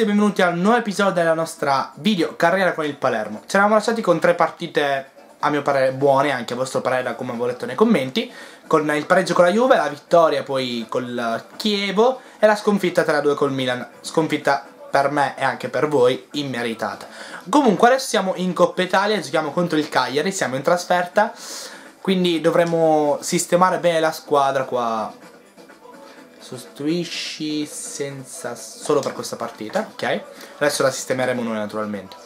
ragazzi e benvenuti al nuovo episodio della nostra video carriera con il Palermo. Ci eravamo lasciati con tre partite a mio parere buone, anche a vostro parere come avevo letto nei commenti. Con il pareggio con la Juve, la vittoria poi col Chievo e la sconfitta 3-2 col Milan. Sconfitta per me e anche per voi immeritata Comunque adesso siamo in Coppa Italia, giochiamo contro il Cagliari, siamo in trasferta. Quindi dovremo sistemare bene la squadra qua sostituisci senza solo per questa partita ok? Adesso la sistemeremo noi naturalmente.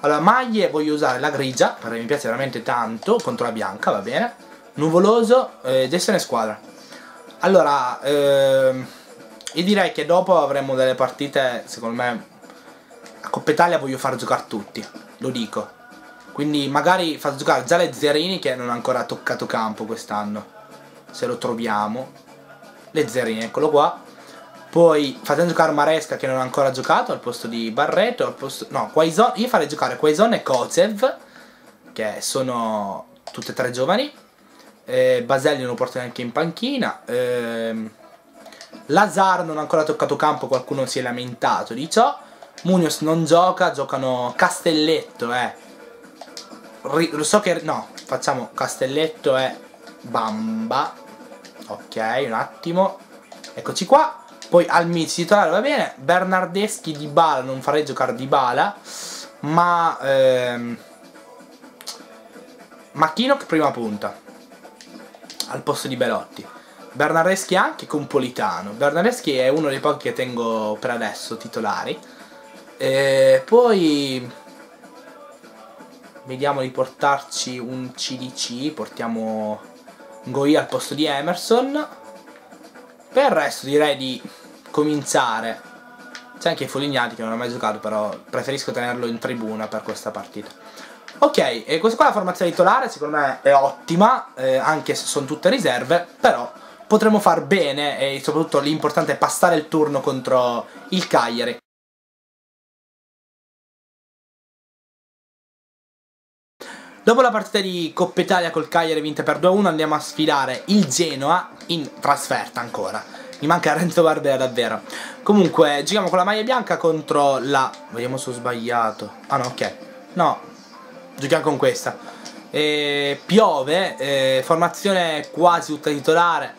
Allora maglie voglio usare la grigia perché mi piace veramente tanto contro la bianca va bene? Nuvoloso eh, gestione squadra. Allora eh, io direi che dopo avremo delle partite secondo me a Coppa Italia voglio far giocare tutti lo dico. Quindi magari far giocare già le Zerini che non ha ancora toccato campo quest'anno. Se lo troviamo le Zerine, eccolo qua. Poi fate giocare Maresca che non ha ancora giocato al posto di Barreto, al posto... no, Quaison, io farei giocare Quaison e Kozev, che sono tutte e tre giovani. Eh, Baselli non lo porto neanche in panchina. Eh, Lazar non ha ancora toccato campo, qualcuno si è lamentato di ciò. Munoz non gioca, giocano Castelletto, eh. Lo so che... no, facciamo Castelletto e Bamba Ok, un attimo. Eccoci qua. Poi al Miz titolare va bene. Bernardeschi di Bala, non farei giocare di Bala. Ma... Ehm, Macchinoc prima punta. Al posto di Belotti. Bernardeschi anche con Politano. Bernardeschi è uno dei pochi che tengo per adesso titolari. E poi vediamo di portarci un CDC, portiamo Goi al posto di Emerson. Per il resto direi di cominciare. C'è anche Folignati che non ha mai giocato, però preferisco tenerlo in tribuna per questa partita. Ok, e questa qua è la formazione titolare, secondo me è ottima, eh, anche se sono tutte riserve, però potremo far bene e soprattutto l'importante è passare il turno contro il Cagliari. Dopo la partita di Coppa Italia col Cagliari vinta per 2-1 andiamo a sfidare il Genoa in trasferta ancora. Mi manca Renzo Barbera davvero. Comunque, giochiamo con la maglia bianca contro la... Vediamo se ho sbagliato. Ah no, ok. No, giochiamo con questa. E piove, eh, formazione quasi tutta titolare.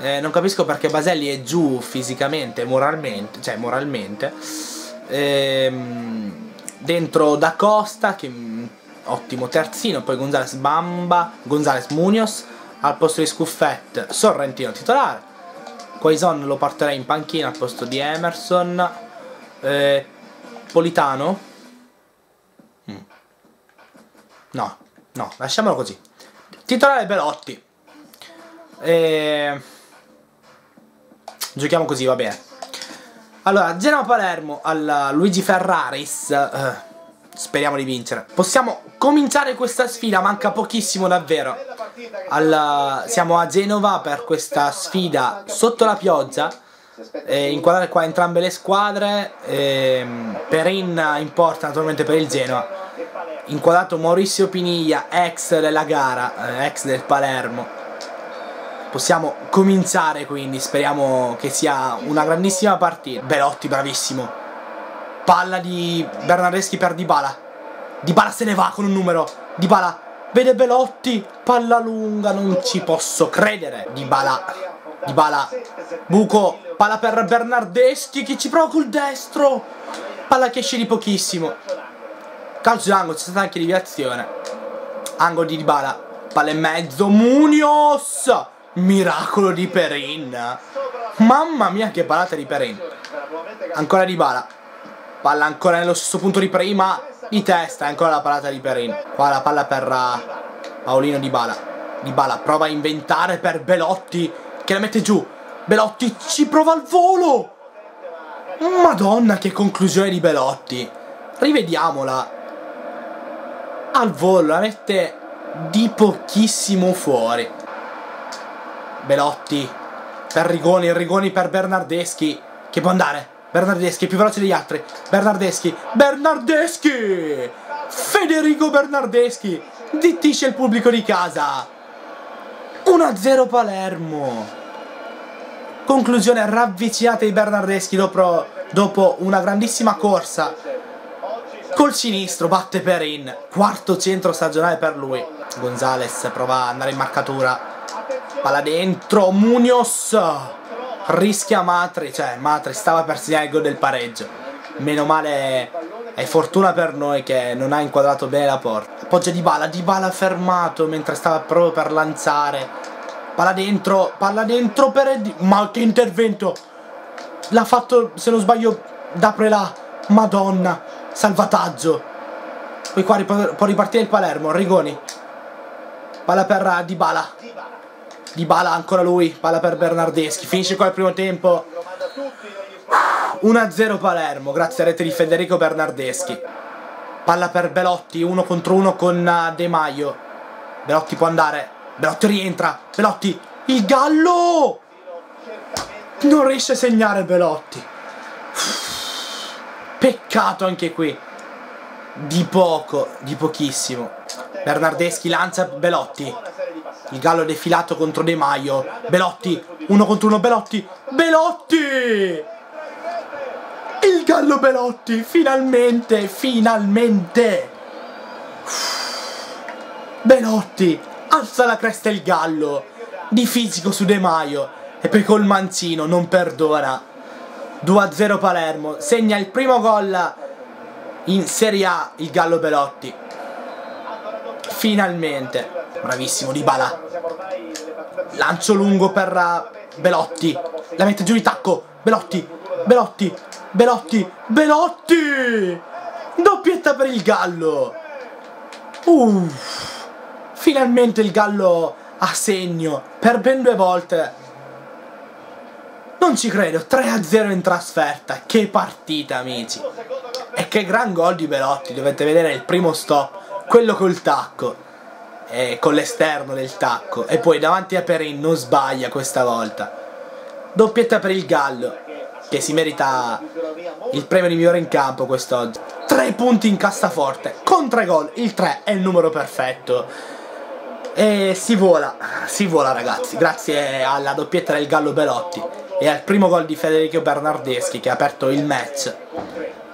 Eh, non capisco perché Baselli è giù fisicamente, moralmente, cioè moralmente. Ehm, dentro Da Costa che ottimo. Terzino, poi Gonzales Bamba, Gonzales Munoz, al posto di Scuffet Sorrentino titolare, Quaison lo porterei in panchina al posto di Emerson, eh, Politano, mm. no, no, lasciamolo così, titolare Belotti, eh, giochiamo così va bene. Allora, Genova-Palermo al Luigi Ferraris, eh, Speriamo di vincere. Possiamo cominciare questa sfida, manca pochissimo davvero. Alla... Siamo a Genova per questa sfida sotto la pioggia. Eh, inquadrare qua entrambe le squadre. Eh, Perin in porta naturalmente per il Genoa. Inquadrato Maurizio Piniglia, ex della gara, eh, ex del Palermo. Possiamo cominciare quindi, speriamo che sia una grandissima partita. Belotti bravissimo. Palla di Bernardeschi per Dybala. Dybala se ne va con un numero. Dybala vede Belotti. Palla lunga, non ci posso credere. Dybala. Dybala. Buco. Palla per Bernardeschi che ci prova col destro. Palla che esce di pochissimo. Calcio d'angolo, c'è stata anche deviazione. Angolo di Dybala. Palla in mezzo. Munios. Miracolo di Perin. Mamma mia che parata di Perin. Ancora Dybala. Palla ancora nello stesso punto di prima. Di testa, ancora la parata di Perin. Qua la palla per uh, Paolino Di Bala. Di Bala prova a inventare per Belotti. Che la mette giù. Belotti ci prova al volo. Madonna, che conclusione di Belotti. Rivediamola. Al volo, la mette di pochissimo fuori. Belotti per Rigoni, Rigoni per Bernardeschi. Che può andare. Bernardeschi è più veloce degli altri. Bernardeschi. Bernardeschi! Federico Bernardeschi dittisce il pubblico di casa. 1-0 Palermo. Conclusione ravvicinata di Bernardeschi dopo, dopo una grandissima corsa. Col sinistro batte Perin. Quarto centro stagionale per lui. Gonzales prova ad andare in marcatura. Palla dentro. Munoz rischia Matri. Cioè Matri stava per segnare il gol del pareggio. Meno male è fortuna per noi che non ha inquadrato bene la porta. Appoggia di bala, di bala fermato mentre stava proprio per lanciare. Palla dentro, palla dentro per Edi. Ma che intervento! L'ha fatto, se non sbaglio, da Prela. Madonna, salvataggio. Poi qua può ripartire il Palermo, Rigoni. Palla per Di Bala. Di Bala ancora lui, palla per Bernardeschi. Finisce qua il primo tempo. 1-0 Palermo, grazie a rete di Federico Bernardeschi. Palla per Belotti, uno contro uno con eh, De Maio. Belotti può andare. Belotti rientra. Belotti, il gallo! Non riesce a segnare Belotti. Peccato anche qui. Di poco, di pochissimo. Bernardeschi lancia Belotti. Il gallo defilato contro De Maio. Belotti, uno contro uno, Belotti. Belotti! Il gallo Belotti, finalmente, finalmente. Belotti, alza la cresta il gallo. Di fisico su De Maio. E poi col mancino, non perdona. 2-0 Palermo. Segna il primo gol in Serie A il gallo Belotti. Finalmente. Bravissimo Di Bala. Lancio lungo per Belotti. La mette giù di tacco. Belotti. Belotti. Belotti, Belotti! Doppietta per il Gallo! Uff, finalmente il Gallo a segno per ben due volte. Non ci credo, 3-0 in trasferta, che partita amici! E che gran gol di Belotti, dovete vedere il primo stop, quello col tacco, e con l'esterno del tacco, e poi davanti a Perin non sbaglia questa volta. Doppietta per il Gallo che si merita il premio di migliore in campo quest'oggi. Tre punti in cassaforte, con tre gol, il 3 è il numero perfetto. E si vola, si vola ragazzi, grazie alla doppietta del Gallo Belotti e al primo gol di Federico Bernardeschi che ha aperto il match.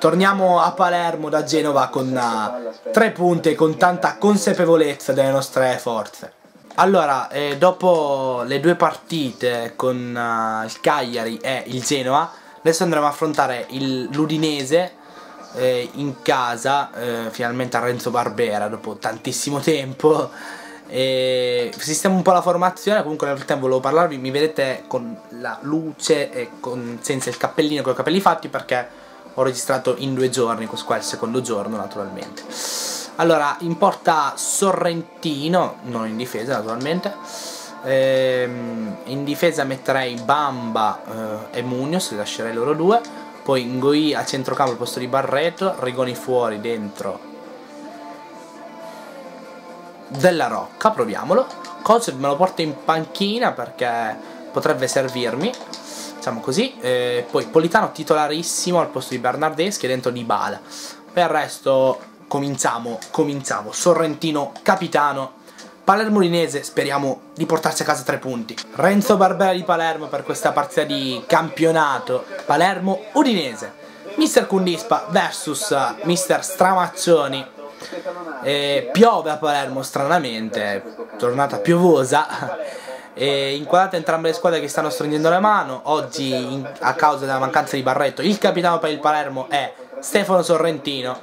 Torniamo a Palermo da Genova con uh, tre punti e con tanta consapevolezza delle nostre forze. Allora, eh, dopo le due partite con uh, il Cagliari e il Genoa, Adesso andremo a affrontare l'Udinese eh, in casa, eh, finalmente a Renzo Barbera, dopo tantissimo tempo. E sistemo un po' la formazione, comunque nel frattempo volevo parlarvi, mi vedete con la luce e con, senza il cappellino, con i capelli fatti perché ho registrato in due giorni, questo qua è il secondo giorno naturalmente. Allora, in porta Sorrentino, non in difesa naturalmente, ehm, in difesa metterei Bamba eh, e Munoz, lascerei loro due. Poi Ngoi a centrocampo al posto di Barreto, Rigoni fuori, dentro Della Rocca, proviamolo. Kosev me lo porto in panchina perché potrebbe servirmi. Diciamo così. Eh, poi Politano titolarissimo al posto di Bernardeschi dentro di Bala. Per il resto cominciamo, cominciamo. Sorrentino capitano Palermo Udinese speriamo di portarsi a casa tre punti. Renzo Barbera di Palermo per questa partita di campionato. Palermo Udinese. Mister Cundispa versus Mister Stramaccioni. E piove a Palermo stranamente, giornata piovosa. E inquadrate entrambe le squadre che stanno stringendo la mano. Oggi, in, a causa della mancanza di Barretto, il capitano per il Palermo è Stefano Sorrentino.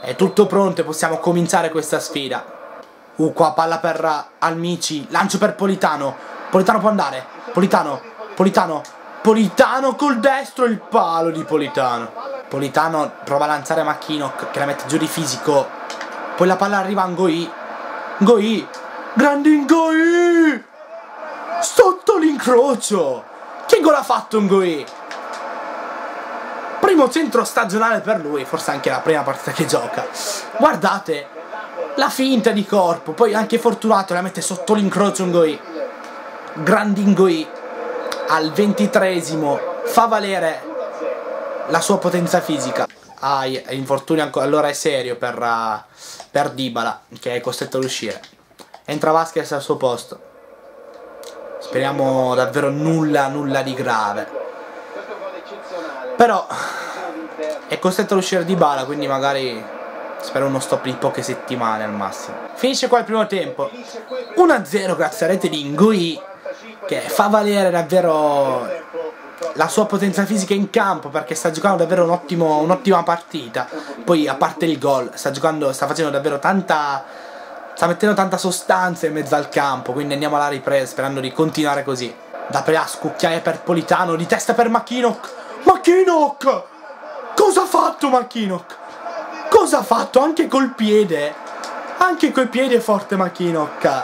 È tutto pronto e possiamo cominciare questa sfida. Uh, qua palla per Almici. Lancio per Politano. Politano può andare. Politano. Politano. Politano col destro il palo di Politano. Politano prova a lanciare Macchino che la mette giù di fisico. Poi la palla arriva a Ngoi. Ngoi. Grande Ngoi. Sotto l'incrocio. Che gol ha fatto Ngoi? Primo centro stagionale per lui. Forse anche la prima partita che gioca. Guardate la finta di corpo, poi anche Fortunato la mette sotto l'incrocio Ngoi. Grandi Ngoi al ventitresimo fa valere la sua potenza fisica. Ah, l'infortunio allora è serio per, uh, per Dybala che è costretto ad uscire. Entra Vasquez al suo posto. Speriamo davvero nulla, nulla di grave. Però è costretto ad uscire di bala, quindi magari spero uno stop di poche settimane al massimo. Finisce qua il primo tempo. 1-0 grazie a rete di Ngui che fa valere davvero la sua potenza fisica in campo perché sta giocando davvero un'ottima un partita. Poi a parte il gol, sta giocando, sta facendo davvero tanta sta mettendo tanta sostanza in mezzo al campo, quindi andiamo alla ripresa sperando di continuare così. Da Pelas, cucchiaia per Politano, di testa per Macchinoc. Macchinoc! Cosa ha fatto Macchinoc? Cosa ha fatto? Anche col piede. Anche col piede è forte Macchinoc.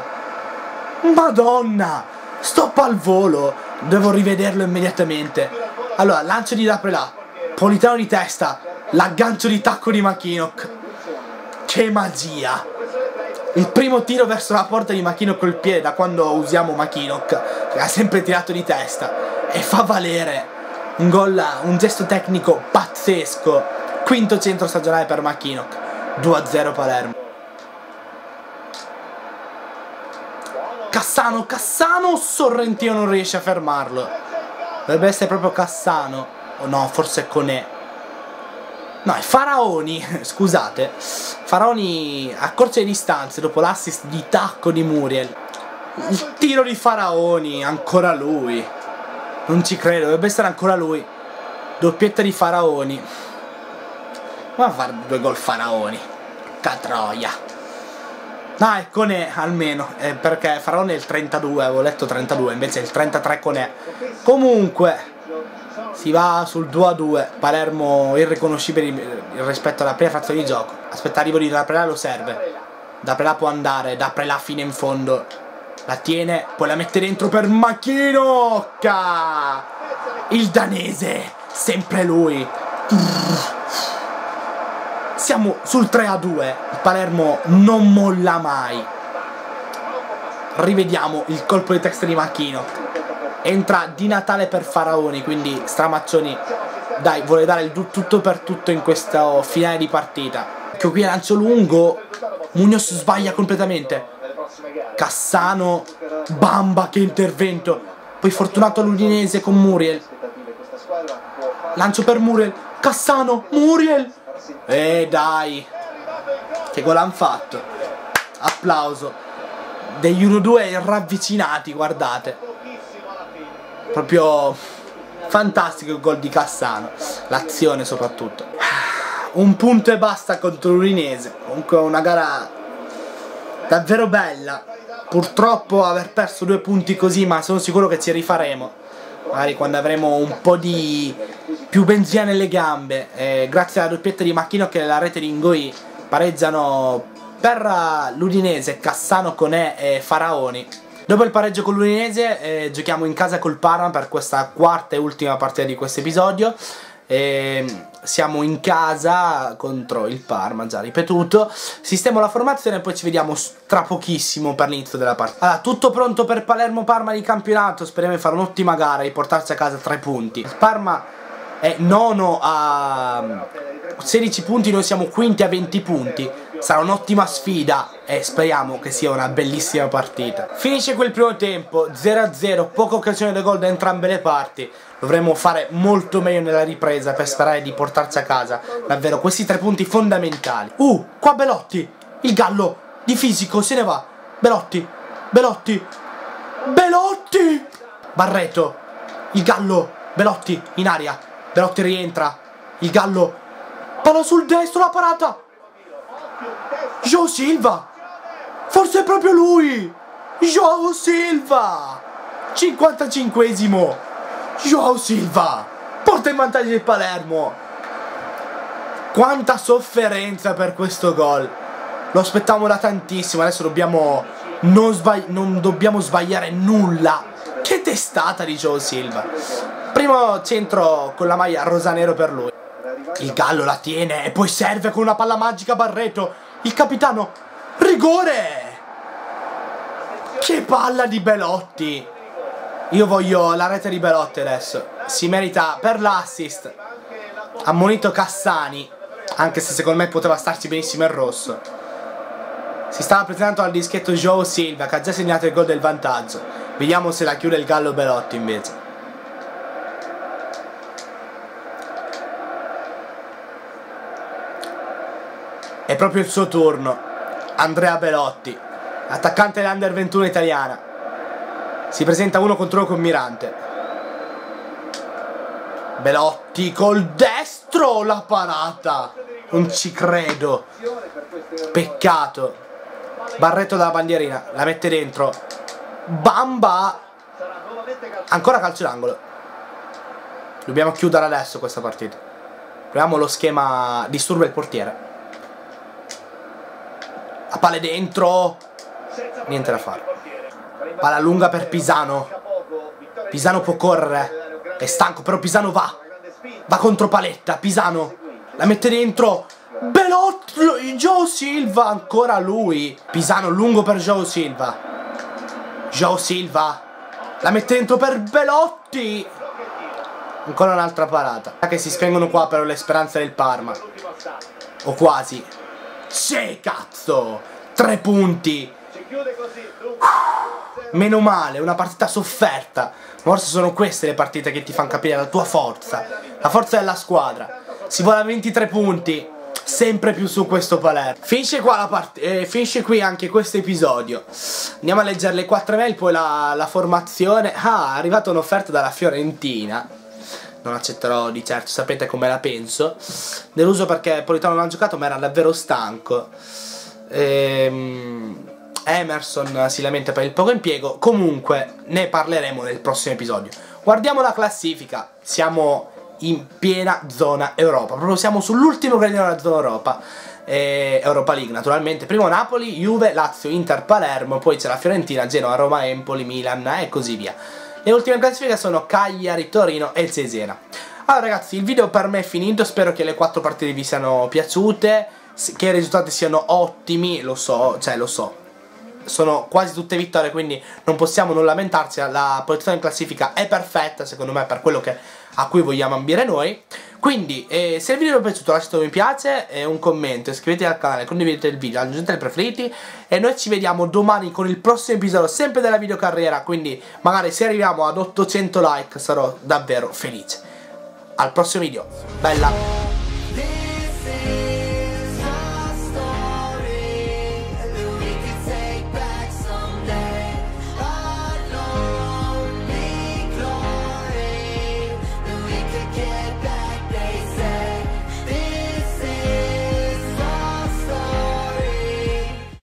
Madonna! Stop al volo. Devo rivederlo immediatamente. Allora, lancio di Daprelà. Politano di testa. L'aggancio di tacco di Macchinoc. Che magia! Il primo tiro verso la porta di Macchinoc col piede da quando usiamo Macchinoc, che ha sempre tirato di testa. E fa valere un gol, un gesto tecnico pazzesco. Quinto centro stagionale per Macchinoc. 2-0 Palermo. Cassano, Cassano, Sorrentino non riesce a fermarlo. Dovrebbe essere proprio Cassano. O no, forse Conè. No, è Faraoni, scusate. Faraoni a corte distanze dopo l'assist di tacco di Muriel. Il tiro di Faraoni, ancora lui. Non ci credo, dovrebbe essere ancora lui. Doppietta di Faraoni. Ma fare due gol Faraoni. Catroia. No, è Conè almeno, eh, perché Faraone è il 32, avevo letto 32, invece è il 33 Conè. Comunque, si va sul 2 a 2, Palermo irriconoscibile rispetto alla prima frazione di gioco. Aspetta arrivo di Daprela lo serve. Daprela può andare, Daprela fine in fondo. La tiene, poi la mette dentro per Machinocca! Il danese, sempre lui. Siamo sul 3 a 2. Il Palermo non molla mai. Rivediamo il colpo di testa di Macchino. Entra di Natale per Faraoni, quindi Stramaccioni dai, vuole dare il tutto per tutto in questo finale di partita. Che qui lancio lungo. Munoz sbaglia completamente. Cassano, Bamba che intervento. Poi fortunato l'Udinese con Muriel. Lancio per Muriel. Cassano, Muriel. Eh dai. Che gol hanno fatto. Applauso. Degli 1-2 ravvicinati, guardate. Proprio fantastico il gol di Cassano. L'azione soprattutto. Un punto e basta contro l'Urinese. Comunque una gara davvero bella. Purtroppo aver perso due punti così, ma sono sicuro che ci rifaremo. Magari quando avremo un po' di più benzina nelle gambe, eh, grazie alla doppietta di Macchino che la rete di Ingoi pareggiano per l'Udinese, Cassano, Conè e Faraoni. Dopo il pareggio con l'Udinese eh, giochiamo in casa col Parma per questa quarta e ultima partita di questo episodio. E siamo in casa contro il Parma, già ripetuto. Sistemo la formazione e poi ci vediamo tra pochissimo per l'inizio della partita. Allora, tutto pronto per Palermo-Parma di campionato. Speriamo di fare un'ottima gara e portarci a casa tre punti. Il Parma è nono a 16 punti, noi siamo quinti a 20 punti. Sarà un'ottima sfida e speriamo che sia una bellissima partita. Finisce quel primo tempo, 0-0, poca occasione da gol da entrambe le parti. Dovremmo fare molto meglio nella ripresa per sperare di portarci a casa. Davvero, questi tre punti fondamentali. Uh, qua Belotti, il gallo di fisico, se ne va. Belotti, Belotti, Belotti! Barreto, il gallo, Belotti in aria. Belotti rientra, il gallo, palla sul destro, la parata. Joe Silva! Forse è proprio lui! Joao Silva! 55esimo! Joao Silva! Porta in vantaggio il Palermo! Quanta sofferenza per questo gol! Lo aspettavamo da tantissimo, adesso dobbiamo non, non dobbiamo sbagliare nulla! Che testata di Joao Silva! Primo centro con la maglia rosa-nero per lui. Il Gallo la tiene e poi serve con una palla magica Barreto il capitano. Rigore! Che palla di Belotti! Io voglio la rete di Belotti adesso. Si merita per l'assist. Ammonito Cassani. Anche se secondo me poteva starci benissimo il rosso. Si stava presentando al dischetto Joe Silva che ha già segnato il gol del vantaggio. Vediamo se la chiude il Gallo Belotti invece. È proprio il suo turno. Andrea Belotti, attaccante dell'Under 21 italiana. Si presenta uno contro uno con Mirante. Belotti col destro la parata. Non ci credo. Peccato. Barretto dalla bandierina, la mette dentro. Bamba. Ancora calcio d'angolo. Dobbiamo chiudere adesso questa partita. Proviamo lo schema disturba il portiere. La palla dentro. Niente da fare. Palla lunga per Pisano. Pisano può correre. È stanco, però Pisano va. Va contro Paletta. Pisano la mette dentro. Belotti, Joe Silva, ancora lui. Pisano lungo per Joe Silva. Joe Silva la mette dentro per Belotti. Ancora un'altra parata. Che si spengono qua però le speranze del Parma. O quasi. Sì, cazzo! Tre punti. Meno male, una partita sofferta. Forse sono queste le partite che ti fanno capire la tua forza. La forza della squadra. Si vuole a 23 punti. Sempre più su questo Palermo. Finisce. Eh, finisce qui anche questo episodio. Andiamo a leggere le 4 mail, poi la, la formazione. Ah, è arrivata un'offerta dalla Fiorentina non accetterò di certo, sapete come la penso. Deluso perché Politano non ha giocato ma era davvero stanco. Ehm, Emerson si lamenta per il poco impiego, comunque ne parleremo nel prossimo episodio. Guardiamo la classifica, siamo in piena zona Europa, proprio siamo sull'ultimo gradino della zona Europa. Eh, Europa League naturalmente. Primo Napoli, Juve, Lazio, Inter, Palermo. Poi c'è la Fiorentina, Genoa, Roma, Empoli, Milan e così via. Le ultime classifiche sono Cagliari, Torino e Cesena. Allora ragazzi, il video per me è finito, spero che le quattro partite vi siano piaciute, che i risultati siano ottimi, lo so, cioè lo so. Sono quasi tutte vittorie, quindi non possiamo non lamentarci, la posizione in classifica è perfetta secondo me per quello che, a cui vogliamo ambire noi. Quindi, eh, se il video vi è piaciuto lasciate un mi piace, e un commento, iscrivetevi al canale, condividete il video, aggiungete i preferiti e noi ci vediamo domani con il prossimo episodio, sempre della videocarriera, quindi magari se arriviamo ad 800 like sarò davvero felice. Al prossimo video, bella!